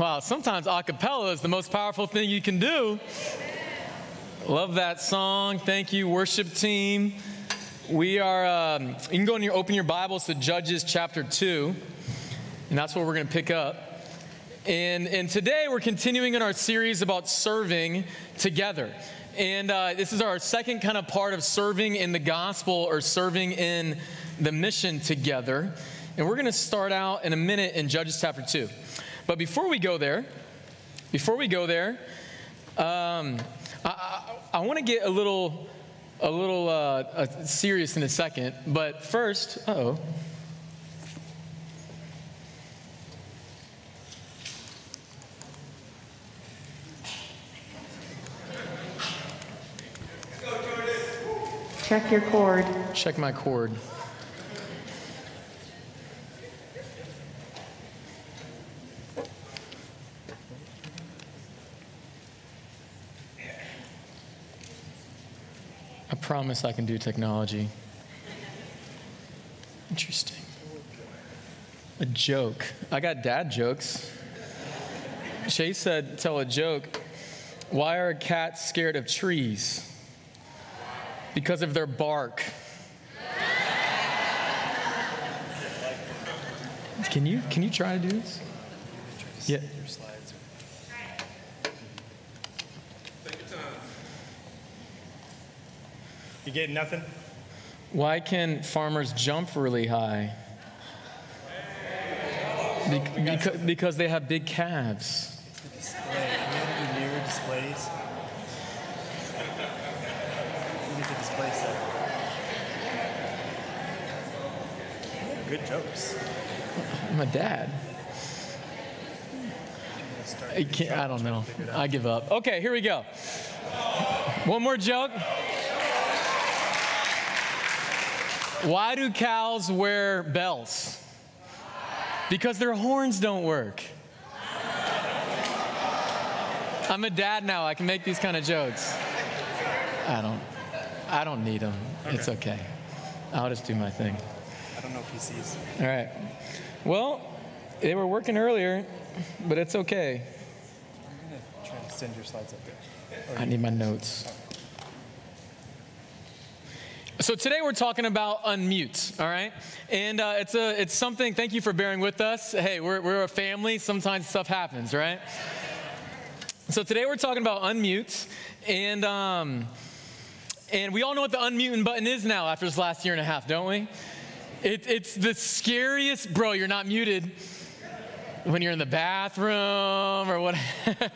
Wow, sometimes a cappella is the most powerful thing you can do. Love that song. Thank you, worship team. We are, um, you can go and open your Bibles to Judges chapter 2, and that's where we're going to pick up. And, and today we're continuing in our series about serving together. And uh, this is our second kind of part of serving in the gospel or serving in the mission together. And we're going to start out in a minute in Judges chapter 2. But before we go there, before we go there, um, I, I, I want to get a little, a little uh, uh, serious in a second. But first, oh. Check your cord. Check my cord. Promise I can do technology. Interesting. A joke. I got dad jokes. Chase said, tell a joke. Why are cats scared of trees? Because of their bark. Can you can you try to do this? Yeah. You getting nothing? Why can farmers jump really high? Be- because, because they have big calves. Display. You do newer displays? You need the display set. Good jokes. I'm a dad. I, I don't know. I give up. Okay, here we go. One more joke. Why do cows wear bells? Because their horns don't work. I'm a dad now. I can make these kind of jokes. I don't. I don't need them. It's okay. I'll just do my thing. I don't know if PCs. All right. Well, they were working earlier, but it's okay. I'm gonna try to send your slides up there. I need my notes. So today we're talking about unmute, all right? And uh, it's a it's something. Thank you for bearing with us. Hey, we're we're a family. Sometimes stuff happens, right? So today we're talking about unmute, and um, and we all know what the unmuting button is now after this last year and a half, don't we? It, it's the scariest, bro. You're not muted when you're in the bathroom or what.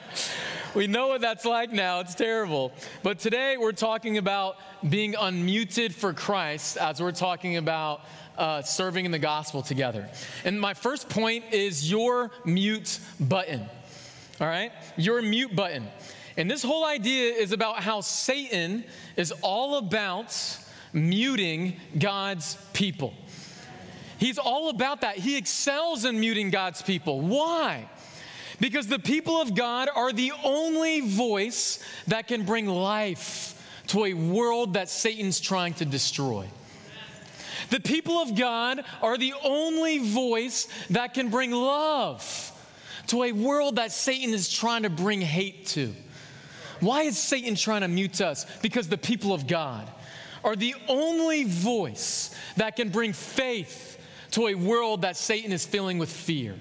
we know what that's like now. It's terrible. But today we're talking about being unmuted for Christ as we're talking about uh, serving in the gospel together. And my first point is your mute button. All right? Your mute button. And this whole idea is about how Satan is all about muting God's people. He's all about that. He excels in muting God's people. Why? Because the people of God are the only voice that can bring life to a world that Satan's trying to destroy. The people of God are the only voice that can bring love to a world that Satan is trying to bring hate to. Why is Satan trying to mute us? Because the people of God are the only voice that can bring faith to a world that Satan is filling with fear.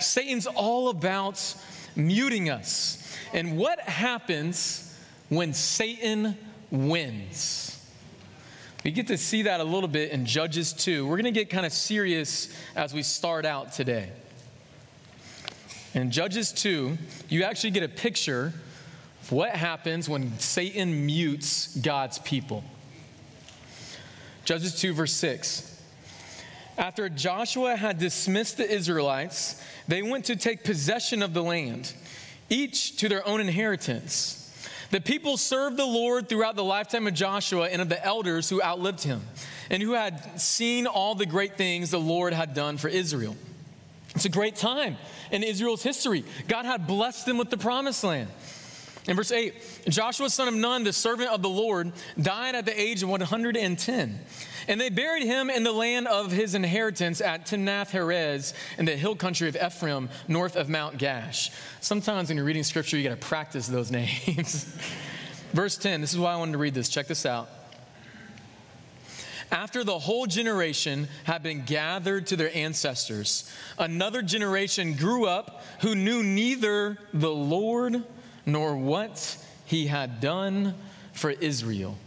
Satan's all about muting us. And what happens when Satan wins? We get to see that a little bit in Judges 2. We're going to get kind of serious as we start out today. In Judges 2, you actually get a picture of what happens when Satan mutes God's people. Judges 2, verse 6. After Joshua had dismissed the Israelites, they went to take possession of the land, each to their own inheritance. The people served the Lord throughout the lifetime of Joshua and of the elders who outlived him, and who had seen all the great things the Lord had done for Israel. It's a great time in Israel's history. God had blessed them with the promised land. In verse 8, Joshua, son of Nun, the servant of the Lord, died at the age of 110. And they buried him in the land of his inheritance at Timnath Heres in the hill country of Ephraim, north of Mount Gaash. Sometimes when you're reading scripture, you got to practice those names. Verse 10, this is why I wanted to read this. Check this out. After the whole generation had been gathered to their ancestors, another generation grew up who knew neither the Lord nor what he had done for Israel.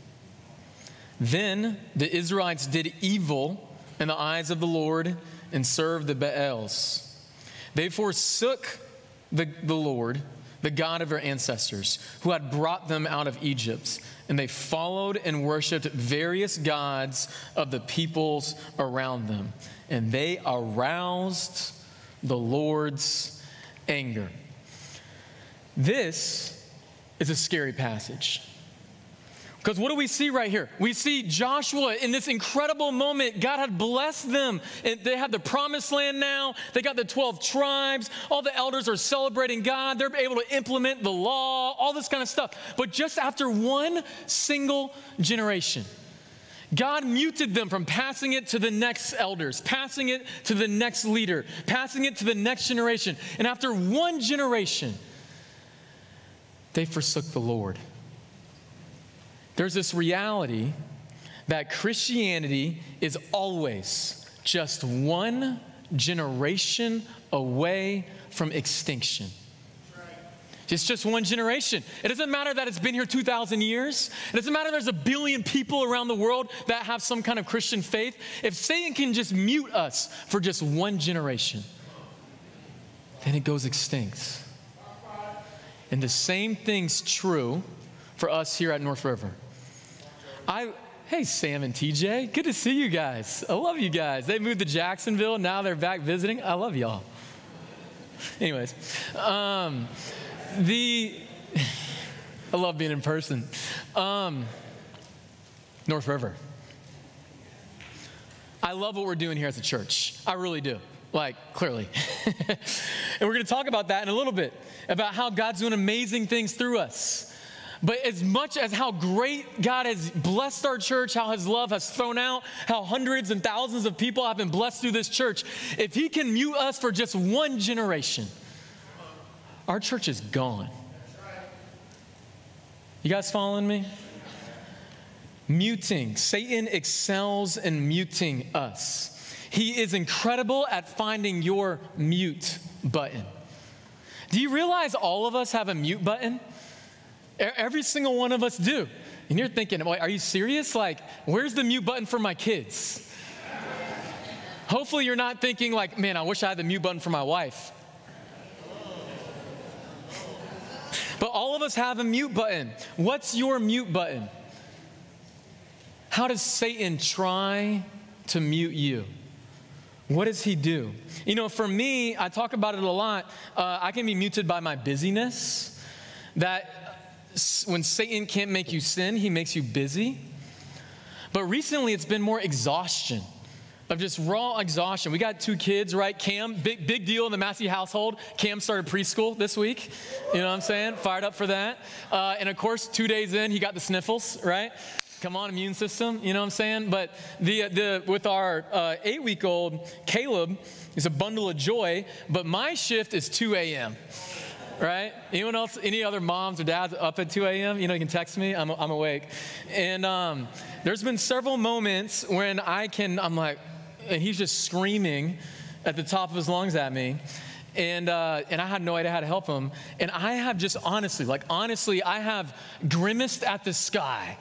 Then the Israelites did evil in the eyes of the Lord and served the Baals. They forsook the, the Lord, the God of their ancestors, who had brought them out of Egypt, and they followed and worshiped various gods of the peoples around them. And they aroused the Lord's anger. This is a scary passage. Because what do we see right here? We see Joshua in this incredible moment. God had blessed them. And they have the promised land now. They got the 12 tribes. All the elders are celebrating God. They're able to implement the law, all this kind of stuff. But just after one single generation, God muted them from passing it to the next elders, passing it to the next leader, passing it to the next generation. And after one generation, they forsook the Lord. There's this reality that Christianity is always just one generation away from extinction. It's just one generation. It doesn't matter that it's been here 2,000 years. It doesn't matter there's a billion people around the world that have some kind of Christian faith. If Satan can just mute us for just one generation, then it goes extinct. And the same thing's true for us here at North River. I, hey, Sam and TJ, good to see you guys. I love you guys. They moved to Jacksonville, now they're back visiting. I love y'all. Anyways, um, the, I love being in person. Um, North River. I love what we're doing here as a church. I really do. Like, clearly. and we're going to talk about that in a little bit, about how God's doing amazing things through us. But as much as how great God has blessed our church, how his love has thrown out, how hundreds and thousands of people have been blessed through this church, if he can mute us for just one generation, our church is gone. You guys following me? Muting. Satan excels in muting us. He is incredible at finding your mute button. Do you realize all of us have a mute button? Every single one of us do. And you're thinking, are you serious? Like, where's the mute button for my kids? Hopefully, you're not thinking, like, man, I wish I had the mute button for my wife. But all of us have a mute button. What's your mute button? How does Satan try to mute you? What does he do? You know, for me, I talk about it a lot. Uh, I can be muted by my busyness. That when Satan can't make you sin, he makes you busy. But recently, it's been more exhaustion of just raw exhaustion. We got two kids, right? Cam, big big deal in the Massey household. Cam started preschool this week. You know what I'm saying? Fired up for that. Uh, and of course, two days in, he got the sniffles, right? Come on, immune system. You know what I'm saying? But the the with our uh, eight week old Caleb is a bundle of joy. But my shift is 2 a.m right? Anyone else, any other moms or dads up at 2 a.m.? You know, you can text me, I'm, I'm awake. And um, there's been several moments when I can, I'm like, and he's just screaming at the top of his lungs at me. And, uh, and I had no idea how to help him. And I have just honestly, like honestly, I have grimaced at the sky.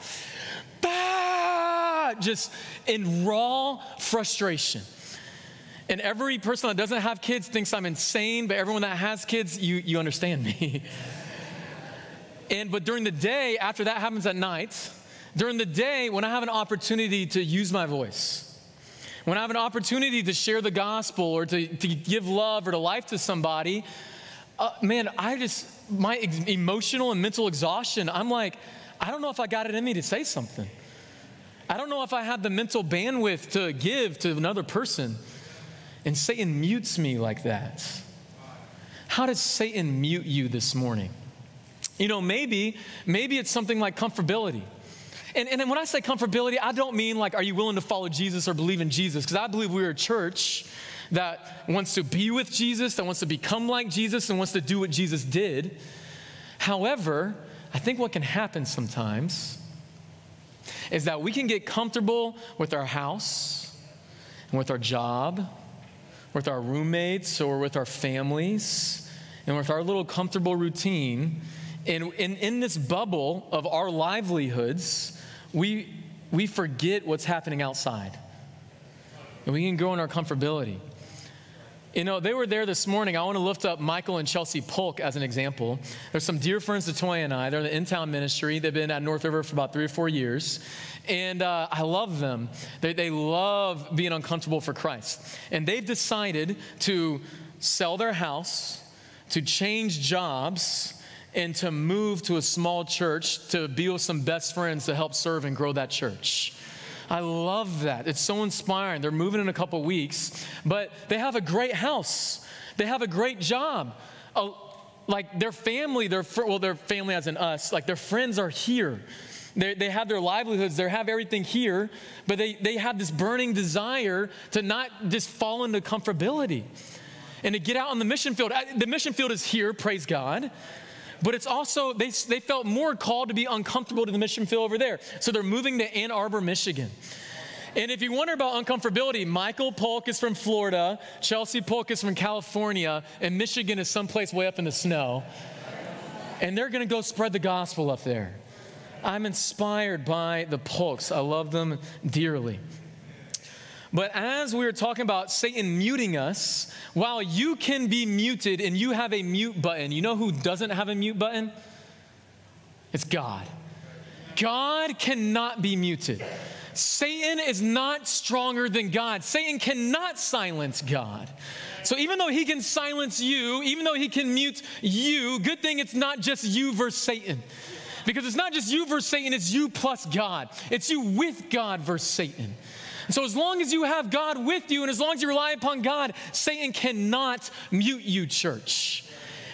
Just in raw frustration. And every person that doesn't have kids thinks I'm insane, but everyone that has kids, you, you understand me. and but during the day, after that happens at night, during the day, when I have an opportunity to use my voice, when I have an opportunity to share the gospel or to, to give love or to life to somebody, uh, man, I just, my ex- emotional and mental exhaustion, I'm like, I don't know if I got it in me to say something. I don't know if I have the mental bandwidth to give to another person. And Satan mutes me like that. How does Satan mute you this morning? You know, maybe, maybe it's something like comfortability. And, and when I say comfortability, I don't mean like, are you willing to follow Jesus or believe in Jesus? Because I believe we're a church that wants to be with Jesus, that wants to become like Jesus, and wants to do what Jesus did. However, I think what can happen sometimes is that we can get comfortable with our house and with our job, with our roommates or with our families, and with our little comfortable routine. And in, in this bubble of our livelihoods, we, we forget what's happening outside. And we can grow in our comfortability. You know, they were there this morning. I want to lift up Michael and Chelsea Polk as an example. There's some dear friends to Toy and I. They're in the in town ministry. They've been at North River for about three or four years. And uh, I love them. They, they love being uncomfortable for Christ. And they've decided to sell their house, to change jobs, and to move to a small church to be with some best friends to help serve and grow that church. I love that. It's so inspiring. They're moving in a couple weeks, but they have a great house. They have a great job. Uh, like their family, their well, their family as in us, like their friends are here. They, they have their livelihoods, they have everything here, but they, they have this burning desire to not just fall into comfortability and to get out on the mission field. The mission field is here, praise God but it's also, they, they felt more called to be uncomfortable to the mission field over there. So they're moving to Ann Arbor, Michigan. And if you wonder about uncomfortability, Michael Polk is from Florida, Chelsea Polk is from California, and Michigan is someplace way up in the snow. And they're going to go spread the gospel up there. I'm inspired by the Polks. I love them dearly. But as we were talking about Satan muting us, while you can be muted and you have a mute button, you know who doesn't have a mute button? It's God. God cannot be muted. Satan is not stronger than God. Satan cannot silence God. So even though he can silence you, even though he can mute you, good thing it's not just you versus Satan. Because it's not just you versus Satan, it's you plus God. It's you with God versus Satan. So, as long as you have God with you and as long as you rely upon God, Satan cannot mute you, church.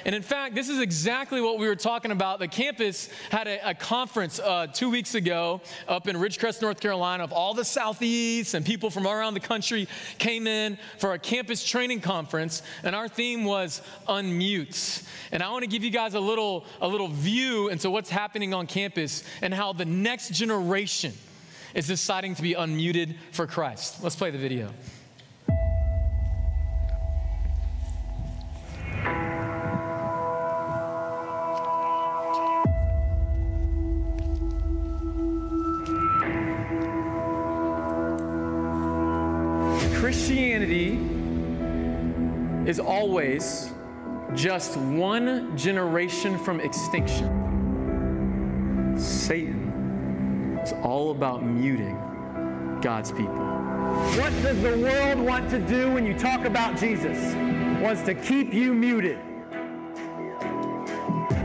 And in fact, this is exactly what we were talking about. The campus had a, a conference uh, two weeks ago up in Ridgecrest, North Carolina, of all the Southeast and people from all around the country came in for a campus training conference, and our theme was unmute. And I want to give you guys a little, a little view into what's happening on campus and how the next generation is deciding to be unmuted for Christ. Let's play the video. Christianity is always just one generation from extinction. Satan it's all about muting God's people. What does the world want to do when you talk about Jesus? Wants to keep you muted.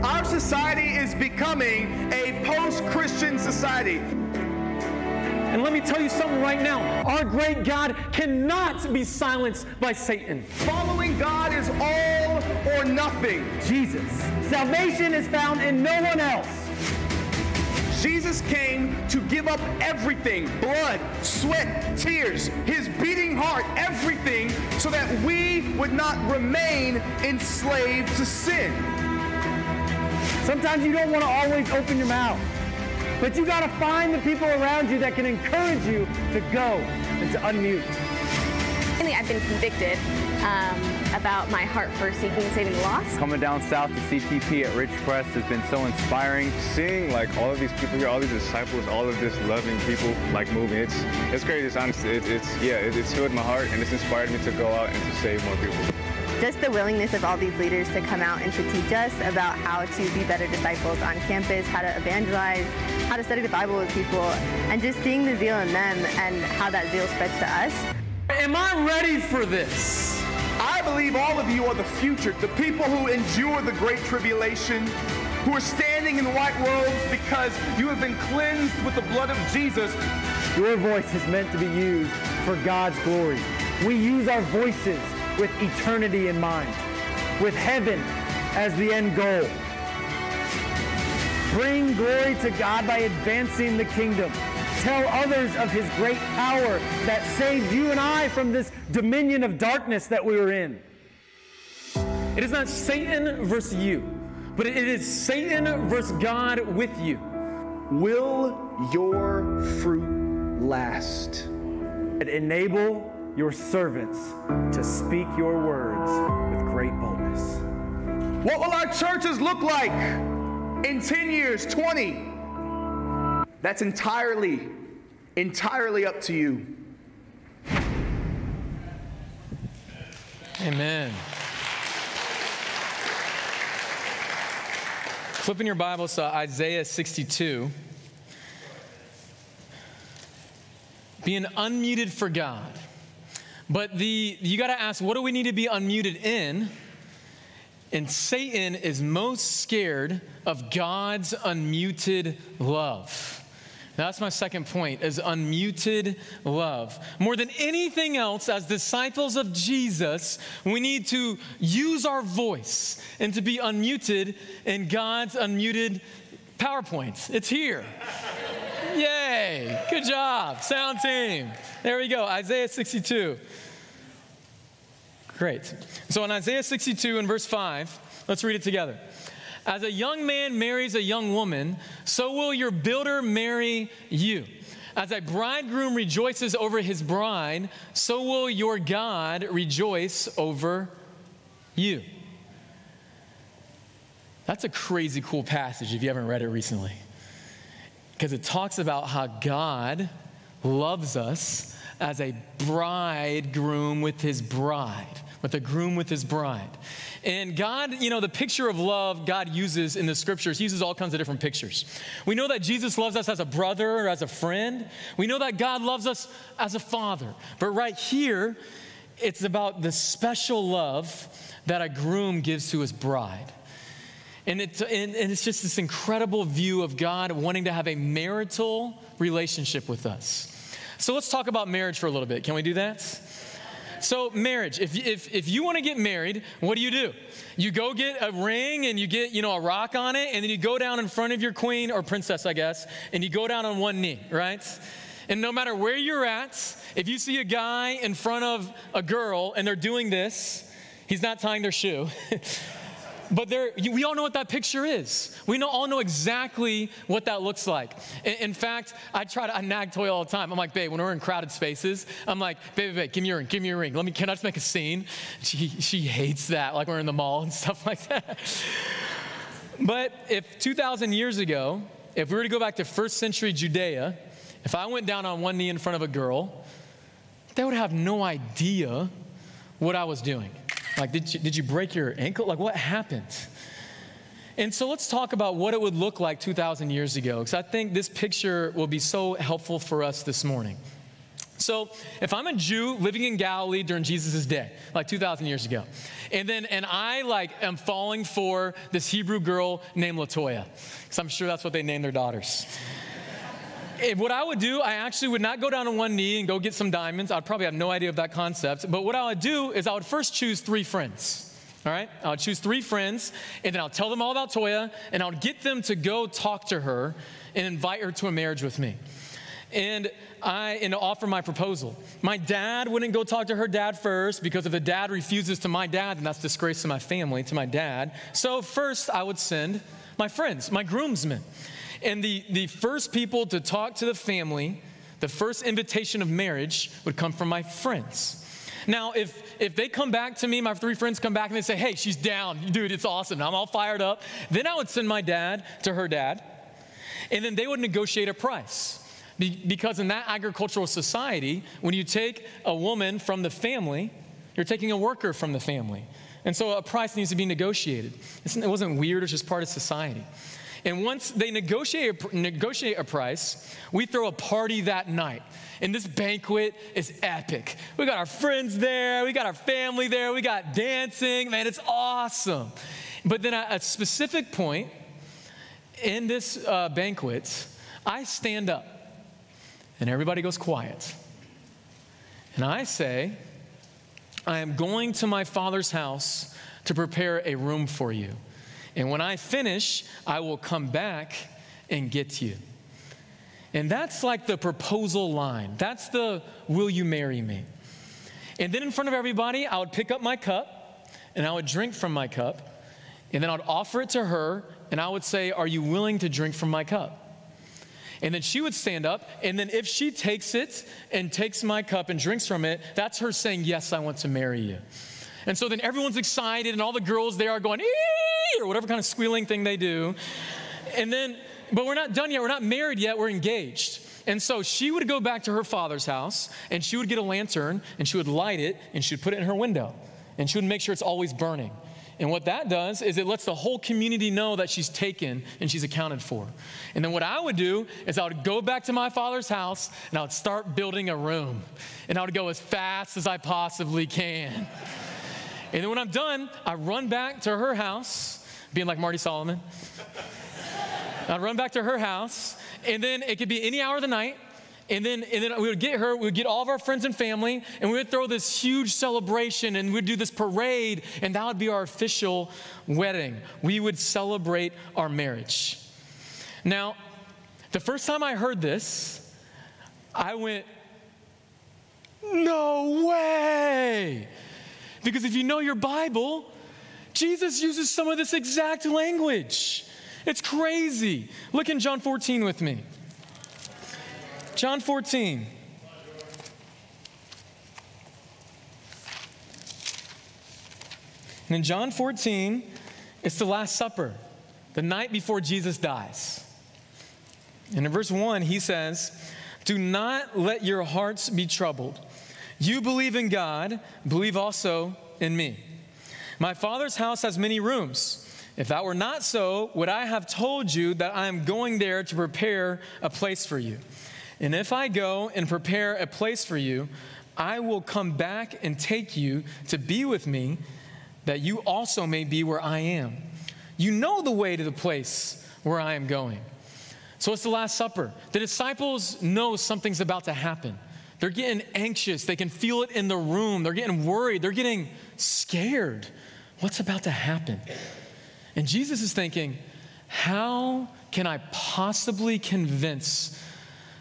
Our society is becoming a post Christian society. And let me tell you something right now our great God cannot be silenced by Satan. Following God is all or nothing. Jesus. Salvation is found in no one else. Jesus came to give up everything blood, sweat, tears, his beating heart, everything, so that we would not remain enslaved to sin. Sometimes you don't want to always open your mouth, but you got to find the people around you that can encourage you to go and to unmute. I've been convicted um, about my heart for seeking and saving the lost. Coming down south to CTP at Ridgecrest has been so inspiring. Seeing like all of these people here, all these disciples, all of this loving people like moving, it's it's great. It's honestly, it, it's yeah, it, it's filled my heart and it's inspired me to go out and to save more people. Just the willingness of all these leaders to come out and to teach us about how to be better disciples on campus, how to evangelize, how to study the Bible with people, and just seeing the zeal in them and how that zeal spreads to us. Am I ready for this? Believe all of you are the future, the people who endure the great tribulation, who are standing in white robes because you have been cleansed with the blood of Jesus. Your voice is meant to be used for God's glory. We use our voices with eternity in mind, with heaven as the end goal. Bring glory to God by advancing the kingdom. Tell others of his great power that saved you and I from this dominion of darkness that we were in. It is not Satan versus you, but it is Satan versus God with you. Will your fruit last? And enable your servants to speak your words with great boldness. What will our churches look like in 10 years, 20? That's entirely, entirely up to you. Amen. Flipping your Bible to Isaiah 62. Being unmuted for God. But the you got to ask, what do we need to be unmuted in? And Satan is most scared of God's unmuted love. That's my second point is unmuted love. More than anything else, as disciples of Jesus, we need to use our voice and to be unmuted in God's unmuted PowerPoint. It's here. Yay. Good job. Sound team. There we go. Isaiah 62. Great. So in Isaiah 62 and verse 5, let's read it together. As a young man marries a young woman, so will your builder marry you. As a bridegroom rejoices over his bride, so will your God rejoice over you. That's a crazy cool passage if you haven't read it recently. Because it talks about how God loves us as a bridegroom with his bride, with a groom with his bride. And God, you know, the picture of love God uses in the scriptures, he uses all kinds of different pictures. We know that Jesus loves us as a brother or as a friend. We know that God loves us as a father. But right here, it's about the special love that a groom gives to his bride. And it's, and, and it's just this incredible view of God wanting to have a marital relationship with us. So let's talk about marriage for a little bit. Can we do that? So, marriage, if, if, if you want to get married, what do you do? You go get a ring and you get, you know, a rock on it, and then you go down in front of your queen or princess, I guess, and you go down on one knee, right? And no matter where you're at, if you see a guy in front of a girl and they're doing this, he's not tying their shoe. But there, we all know what that picture is. We know, all know exactly what that looks like. In, in, fact, I try to I nag Toy all the time. I'm like, babe, when we're in crowded spaces, I'm like, babe, babe, give me your ring, give me your ring. Let me, can I just make a scene? She, she hates that, like we're in the mall and stuff like that. but if 2,000 years ago, if we were to go back to first century Judea, if I went down on one knee in front of a girl, they would have no idea what I was doing. Like, did you, did you break your ankle? Like, what happened? And so let's talk about what it would look like 2,000 years ago, because I think this picture will be so helpful for us this morning. So, if I'm a Jew living in Galilee during Jesus' day, like 2,000 years ago, and then, and I like am falling for this Hebrew girl named Latoya, because I'm sure that's what they name their daughters what I would do, I actually would not go down on one knee and go get some diamonds. I'd probably have no idea of that concept. But what I would do is I would first choose three friends. All right? I would choose three friends, and then I'll tell them all about Toya, and I'll get them to go talk to her and invite her to a marriage with me. And I and offer my proposal. My dad wouldn't go talk to her dad first because if the dad refuses to my dad, then that's disgrace to my family, to my dad. So first I would send my friends, my groomsmen. And the, the first people to talk to the family, the first invitation of marriage would come from my friends. Now, if, if they come back to me, my three friends come back and they say, hey, she's down, dude, it's awesome, I'm all fired up, then I would send my dad to her dad, and then they would negotiate a price. Be- because in that agricultural society, when you take a woman from the family, you're taking a worker from the family. And so a price needs to be negotiated. It wasn't weird, it's just part of society. And once they negotiate, negotiate a price, we throw a party that night. And this banquet is epic. We got our friends there, we got our family there, we got dancing. Man, it's awesome. But then at a specific point in this uh, banquet, I stand up and everybody goes quiet. And I say, I am going to my father's house to prepare a room for you. And when I finish, I will come back and get you. And that's like the proposal line. That's the will you marry me? And then in front of everybody, I would pick up my cup and I would drink from my cup. And then I would offer it to her and I would say, Are you willing to drink from my cup? And then she would stand up, and then if she takes it and takes my cup and drinks from it, that's her saying, Yes, I want to marry you. And so then everyone's excited, and all the girls there are going, or whatever kind of squealing thing they do. And then, but we're not done yet. We're not married yet. We're engaged. And so she would go back to her father's house, and she would get a lantern, and she would light it, and she would put it in her window. And she would make sure it's always burning. And what that does is it lets the whole community know that she's taken and she's accounted for. And then what I would do is I would go back to my father's house and I would start building a room. And I would go as fast as I possibly can. And then when I'm done, I run back to her house, being like Marty Solomon. I'd run back to her house, and then it could be any hour of the night. And then, and then we would get her, we would get all of our friends and family, and we would throw this huge celebration, and we'd do this parade, and that would be our official wedding. We would celebrate our marriage. Now, the first time I heard this, I went, no way! Because if you know your Bible, Jesus uses some of this exact language. It's crazy. Look in John 14 with me. John 14. And in John 14, it's the Last Supper, the night before Jesus dies. And in verse 1, he says, Do not let your hearts be troubled. You believe in God, believe also in me. My Father's house has many rooms. If that were not so, would I have told you that I am going there to prepare a place for you? And if I go and prepare a place for you, I will come back and take you to be with me, that you also may be where I am. You know the way to the place where I am going. So it's the Last Supper. The disciples know something's about to happen. They're getting anxious. They can feel it in the room. They're getting worried. They're getting scared. What's about to happen? And Jesus is thinking, how can I possibly convince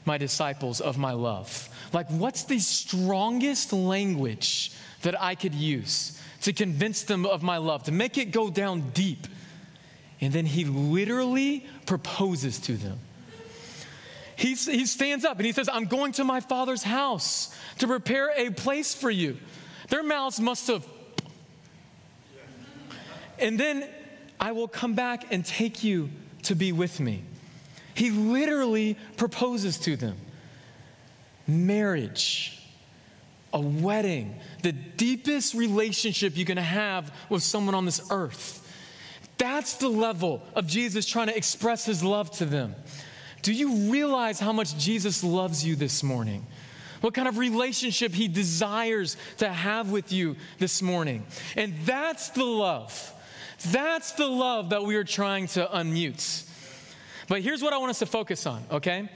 my disciples of my love? Like, what's the strongest language that I could use to convince them of my love, to make it go down deep? And then he literally proposes to them. He, he stands up and he says, I'm going to my father's house to prepare a place for you. Their mouths must have. And then I will come back and take you to be with me. He literally proposes to them marriage, a wedding, the deepest relationship you can have with someone on this earth. That's the level of Jesus trying to express his love to them. Do you realize how much Jesus loves you this morning? What kind of relationship he desires to have with you this morning? And that's the love. That's the love that we are trying to unmute. But here's what I want us to focus on, okay?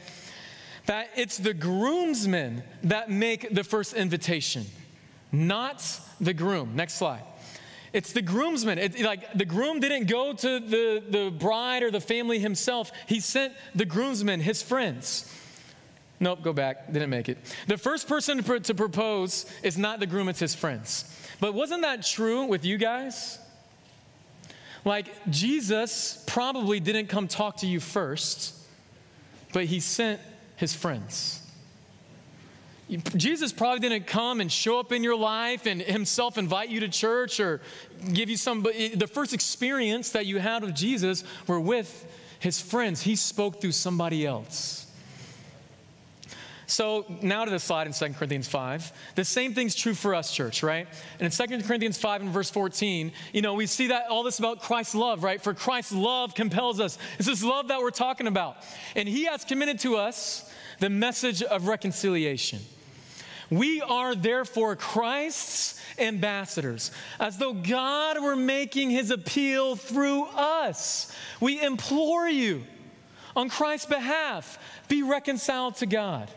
That it's the groomsmen that make the first invitation, not the groom. Next slide. It's the groomsmen. It, like the groom didn't go to the, the bride or the family himself. He sent the groomsmen, his friends. Nope, go back. Didn't make it. The first person to, to propose is not the groom, it's his friends. But wasn't that true with you guys? Like, Jesus probably didn't come talk to you first, but he sent his friends. Jesus probably didn't come and show up in your life and himself invite you to church or give you some, the first experience that you had with Jesus were with his friends. He spoke through somebody else. So now to the slide in 2 Corinthians 5. The same thing's true for us, church, right? And in 2 Corinthians 5 and verse 14, you know, we see that all this about Christ's love, right? For Christ's love compels us. It's this love that we're talking about. And he has committed to us the message of reconciliation. We are therefore Christ's ambassadors, as though God were making his appeal through us. We implore you, on Christ's behalf, be reconciled to God.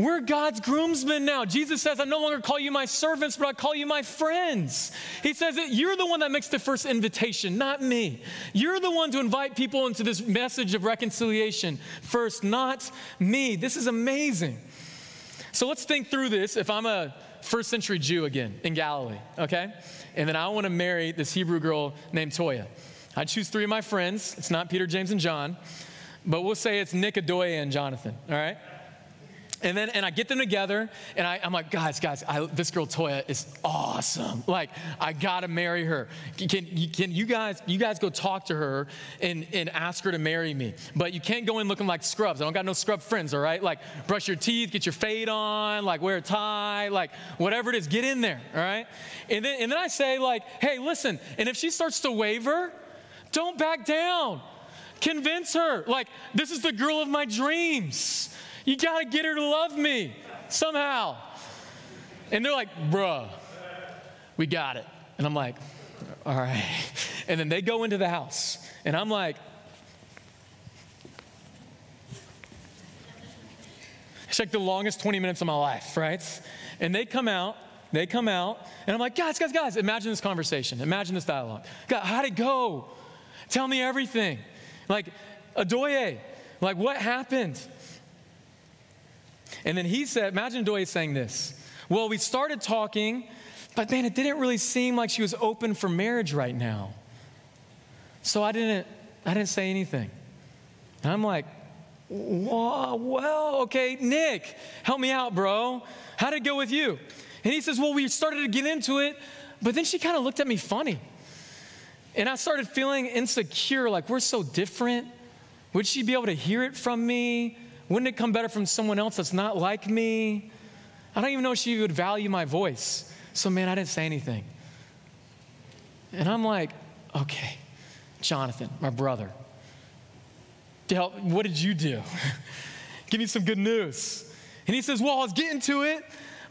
We're God's groomsmen now. Jesus says, I no longer call you my servants, but I call you my friends. He says that you're the one that makes the first invitation, not me. You're the one to invite people into this message of reconciliation first, not me. This is amazing. So let's think through this. If I'm a first century Jew again in Galilee, okay? And then I want to marry this Hebrew girl named Toya. I choose three of my friends. It's not Peter, James, and John, but we'll say it's Nick, and Jonathan, all right? And then, and I get them together, and I, am like, guys, guys, I, this girl Toya is awesome. Like, I gotta marry her. Can, can you guys, you guys go talk to her and, and ask her to marry me? But you can't go in looking like scrubs. I don't got no scrub friends, all right? Like, brush your teeth, get your fade on, like wear a tie, like whatever it is, get in there, all right? And then, and then I say, like, hey, listen, and if she starts to waver, don't back down. Convince her, like, this is the girl of my dreams. You got to get her to love me somehow. And they're like, bruh, we got it. And I'm like, all right. And then they go into the house. And I'm like, it's like the longest 20 minutes of my life, right? And they come out, they come out, and I'm like, guys, guys, guys, imagine this conversation. Imagine this dialogue. God, how'd it go? Tell me everything. Like, Adoye, like what happened? And then he said, imagine Doye saying this. Well, we started talking, but man, it didn't really seem like she was open for marriage right now. So I didn't, I didn't say anything. And I'm like, well, okay, Nick, help me out, bro. How'd it go with you? And he says, well, we started to get into it, but then she kind of looked at me funny. And I started feeling insecure, like we're so different. Would she be able to hear it from me? Wouldn't it come better from someone else that's not like me? I don't even know if she would value my voice. So, man, I didn't say anything. And I'm like, okay, Jonathan, my brother, what did you do? Give me some good news. And he says, well, I was getting to it,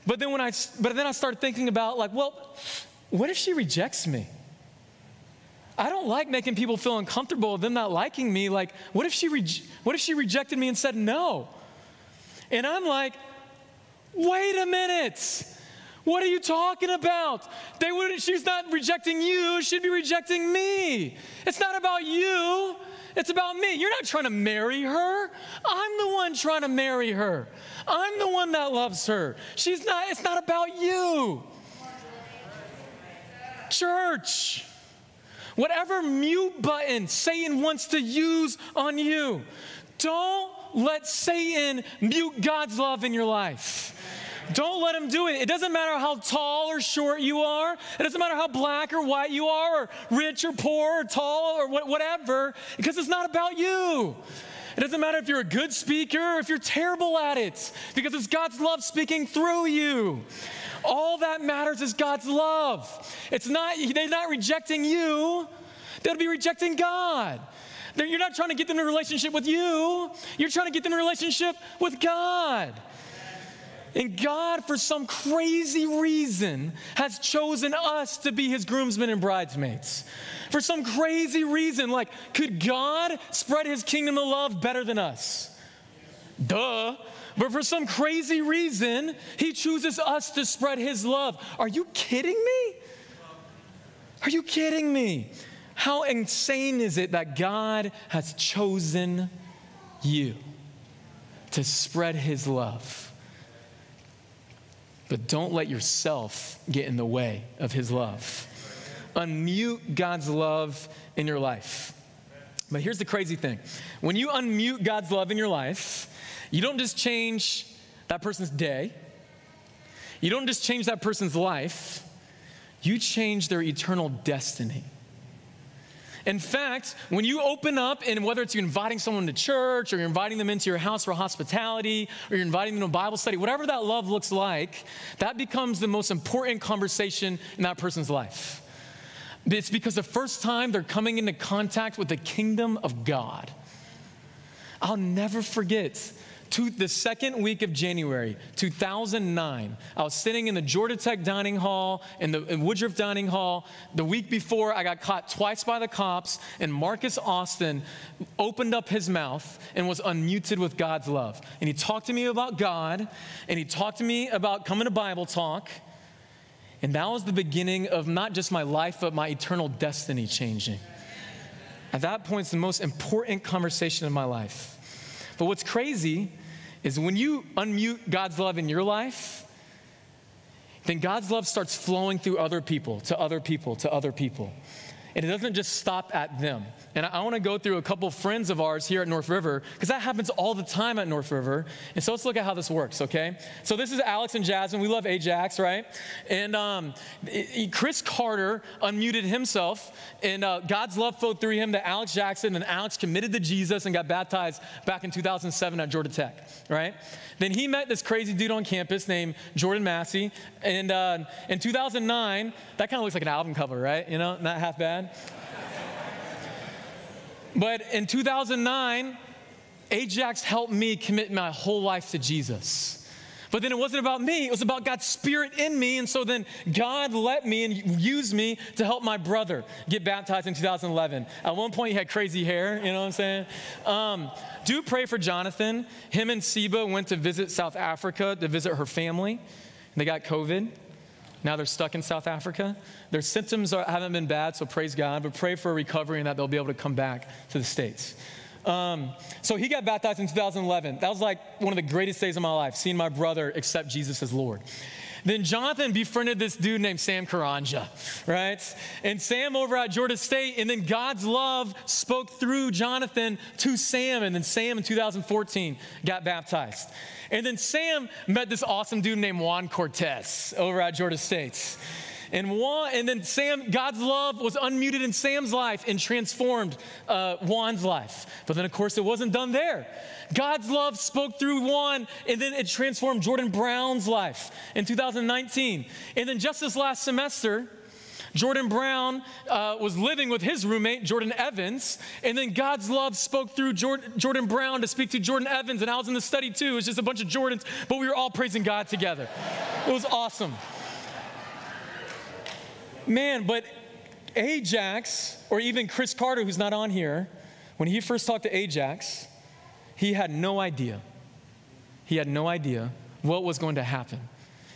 but then when I, but then I started thinking about like, well, what if she rejects me? I don't like making people feel uncomfortable, them not liking me. Like, what if she, what if she rejected me and said no? And I'm like, wait a minute. What are you talking about? They would she's not rejecting you, she'd be rejecting me. It's not about you. It's about me. You're not trying to marry her. I'm the one trying to marry her. I'm the one that loves her. She's not, it's not about you. Church. Whatever mute button Satan wants to use on you, don't let Satan mute God's love in your life. Don't let him do it. It doesn't matter how tall or short you are. It doesn't matter how black or white you are, or rich or poor, or tall or whatever, because it's not about you. It doesn't matter if you're a good speaker or if you're terrible at it, because it's God's love speaking through you. All that matters is God's love. It's not, they're not rejecting you, they'll be rejecting God. They're, you're not trying to get them in a relationship with you, you're trying to get them in a relationship with God. And God, for some crazy reason, has chosen us to be his groomsmen and bridesmaids. For some crazy reason, like, could God spread his kingdom of love better than us? Duh. But for some crazy reason, he chooses us to spread his love. Are you kidding me? Are you kidding me? How insane is it that God has chosen you to spread his love? But don't let yourself get in the way of his love. Unmute God's love in your life. But here's the crazy thing when you unmute God's love in your life, you don't just change that person's day, you don't just change that person's life, you change their eternal destiny. In fact, when you open up, and whether it's you inviting someone to church, or you're inviting them into your house for hospitality, or you're inviting them to a Bible study, whatever that love looks like, that becomes the most important conversation in that person's life. It's because the first time they're coming into contact with the kingdom of God. I'll never forget to the second week of January 2009. I was sitting in the Georgia Tech dining hall, in the in Woodruff dining hall. The week before, I got caught twice by the cops, and Marcus Austin opened up his mouth and was unmuted with God's love. And he talked to me about God, and he talked to me about coming to Bible talk. And that was the beginning of not just my life, but my eternal destiny changing. At that point, it's the most important conversation in my life. But what's crazy is when you unmute God's love in your life, then God's love starts flowing through other people, to other people, to other people. And it doesn't just stop at them. And I, want to go through a couple friends of ours here at North River, because that happens all the time at North River. And so let's look at how this works, okay? So this is Alex and Jasmine. We love Ajax, right? And um, Chris Carter unmuted himself, and uh, God's love flowed through him to Alex Jackson, and Alex committed to Jesus and got baptized back in 2007 at Georgia Tech, right? Then he met this crazy dude on campus named Jordan Massey. And uh, in 2009, that kind of looks like an album cover, right? You know, not half bad. But in 2009, Ajax helped me commit my whole life to Jesus. But then it wasn't about me, it was about God's Spirit in me. And so then God let me and used me to help my brother get baptized in 2011. At one point, he had crazy hair, you know what I'm saying? Um, do pray for Jonathan. Him and Seba went to visit South Africa to visit her family. and They got COVID. Now they're stuck in South Africa. Their symptoms are, haven't been bad, so praise God, but pray for a recovery and that they'll be able to come back to the States. Um, so he got baptized in 2011. That was like one of the greatest days of my life, seeing my brother accept Jesus as Lord. Then Jonathan befriended this dude named Sam Karanja, right? And Sam over at Georgia State, and then God's love spoke through Jonathan to Sam, and then Sam in 2014 got baptized. And then Sam met this awesome dude named Juan Cortez over at Georgia State. And Juan, and then Sam, God's love was unmuted in Sam's life and transformed uh, Juan's life. But then, of course, it wasn't done there. God's love spoke through Juan, and then it transformed Jordan Brown's life in 2019. And then just this last semester, Jordan Brown uh, was living with his roommate, Jordan Evans, and then God's love spoke through Jordan, Jordan Brown to speak to Jordan Evans, and I was in the study too. It was just a bunch of Jordans, but we were all praising God together. It was awesome. Man, but Ajax, or even Chris Carter, who's not on here, when he first talked to Ajax, he had no idea. He had no idea what was going to happen.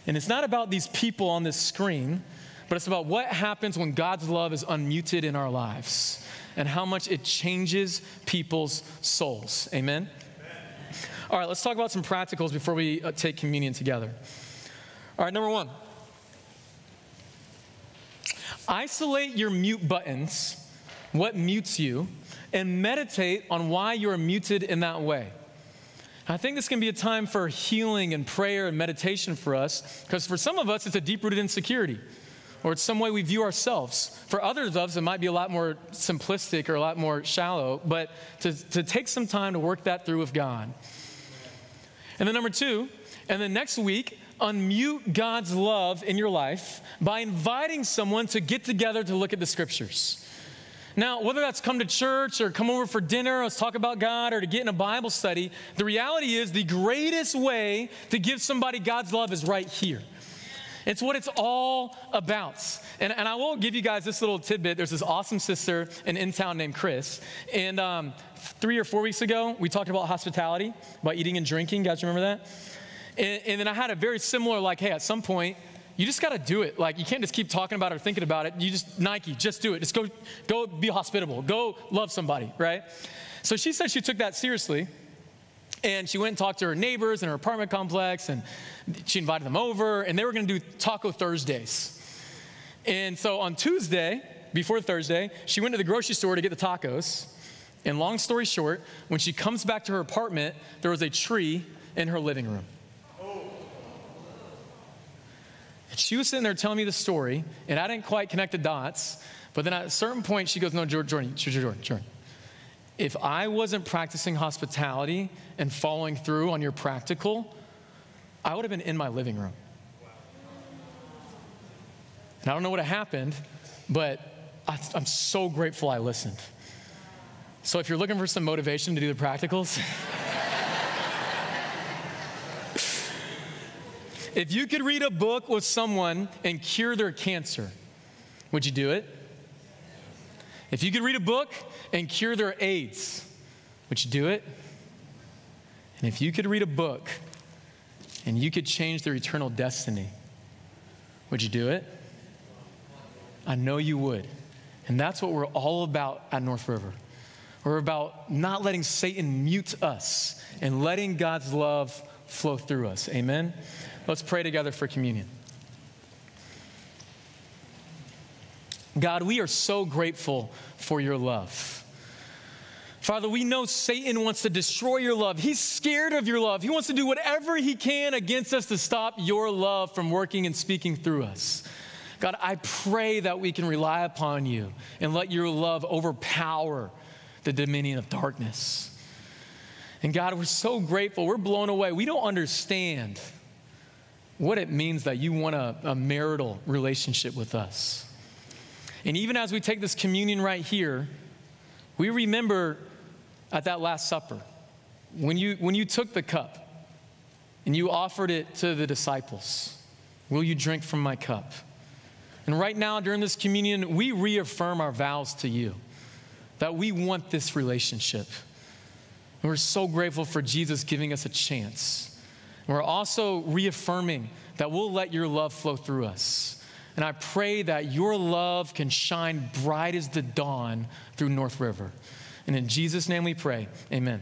And it's not about these people on this screen, but it's about what happens when God's love is unmuted in our lives and how much it changes people's souls. Amen? All right, let's talk about some practicals before we uh, take communion together. All right, number one Isolate your mute buttons, what mutes you, and meditate on why you're muted in that way. I think this can be a time for healing and prayer and meditation for us, because for some of us, it's a deep rooted insecurity, or it's some way we view ourselves. For others of us, it might be a lot more simplistic or a lot more shallow, but to, to take some time to work that through with God. And then, number two, and then next week, unmute God's love in your life by inviting someone to get together to look at the scriptures. Now, whether that's come to church or come over for dinner, or let's talk about God, or to get in a Bible study, the reality is the greatest way to give somebody God's love is right here. It's what it's all about. And, and I will give you guys this little tidbit. There's this awesome sister in, in town named Chris. And um, three or four weeks ago, we talked about hospitality, about eating and drinking. guys remember that? And, and then I had a very similar, like, hey, at some point, you just got to do it. Like, you can't just keep talking about it or thinking about it. You just, Nike, just do it. Just go, go be hospitable. Go love somebody, right? So she said she took that seriously. And she went and talked to her neighbors in her apartment complex, and she invited them over, and they were going to do Taco Thursdays. And so on Tuesday, before Thursday, she went to the grocery store to get the tacos. And long story short, when she comes back to her apartment, there was a tree in her living room. And she was sitting there telling me the story, and I didn't quite connect the dots. But then at a certain point, she goes, No, Jordan, Jordan, Jordan. If I wasn't practicing hospitality and following through on your practical, I would have been in my living room. And I don't know what happened, but I'm so grateful I listened. So if you're looking for some motivation to do the practicals, If you could read a book with someone and cure their cancer, would you do it? If you could read a book and cure their AIDS, would you do it? And if you could read a book and you could change their eternal destiny, would you do it? I know you would. And that's what we're all about at North River. We're about not letting Satan mute us and letting God's love flow through us. Amen? Let's pray together for communion. God, we are so grateful for your love. Father, we know Satan wants to destroy your love. He's scared of your love. He wants to do whatever he can against us to stop your love from working and speaking through us. God, I pray that we can rely upon you and let your love overpower the dominion of darkness. And God, we're so grateful. We're blown away. We don't understand what it means that you want a, a marital relationship with us. And even as we take this communion right here, we remember at that Last Supper when you, when you took the cup and you offered it to the disciples Will you drink from my cup? And right now, during this communion, we reaffirm our vows to you that we want this relationship. And we're so grateful for Jesus giving us a chance. We're also reaffirming that we'll let your love flow through us. And I pray that your love can shine bright as the dawn through North River. And in Jesus' name we pray, amen.